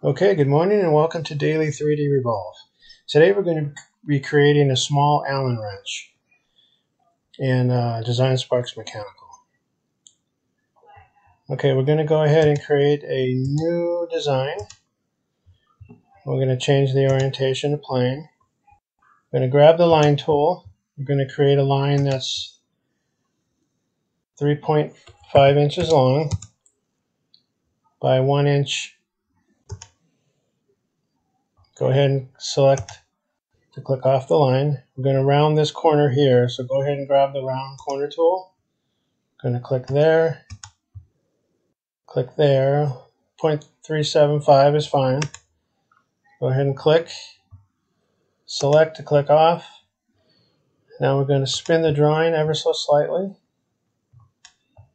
Okay, good morning and welcome to Dailey 3D Revolve. Today we're going to be creating a small Allen wrench in uh, Design Sparks Mechanical. Okay, we're going to go ahead and create a new design. We're going to change the orientation to plane. We're going to grab the line tool. We're going to create a line that's 3.5 inches long by 1 inch go ahead and select to click off the line. We're going to round this corner here, so go ahead and grab the round corner tool. Going to click there, click there. 0.375 is fine. Go ahead and click, select to click off. Now we're going to spin the drawing ever so slightly.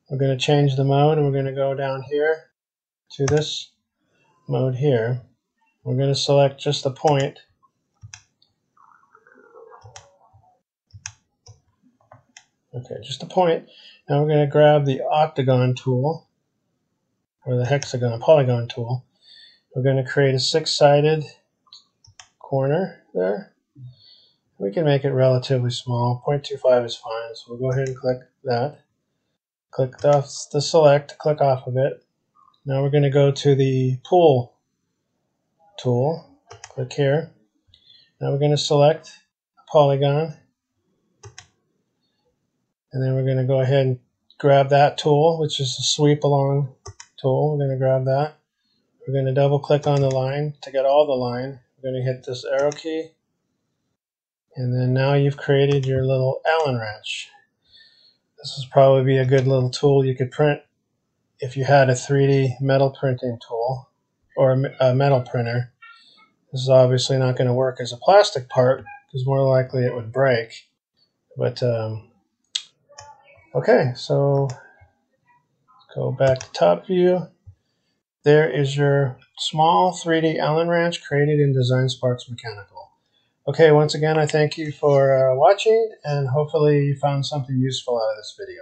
We're going to change the mode and we're going to go down here to this mode here. We're going to select just the point. Okay, just a point. Now we're going to grab the octagon tool, or the hexagon, polygon tool. We're going to create a six-sided corner there. We can make it relatively small. 0.25 is fine, so we'll go ahead and click that. Click off the select, click off of it. Now we're going to go to the pull tool. Click here. Now we're going to select a polygon. And then we're going to go ahead and grab that tool, which is the sweep along tool. We're going to grab that. We're going to double click on the line to get all the line. We're going to hit this arrow key. And then now you've created your little Allen wrench. This would probably be a good little tool you could print if you had a 3D metal printing tool or a metal printer. This is obviously not going to work as a plastic part because more likely it would break. But, um, okay, so go back to top view. There is your small 3D Allen wrench created in Design Sparks Mechanical. Okay, once again, I thank you for uh, watching and hopefully you found something useful out of this video.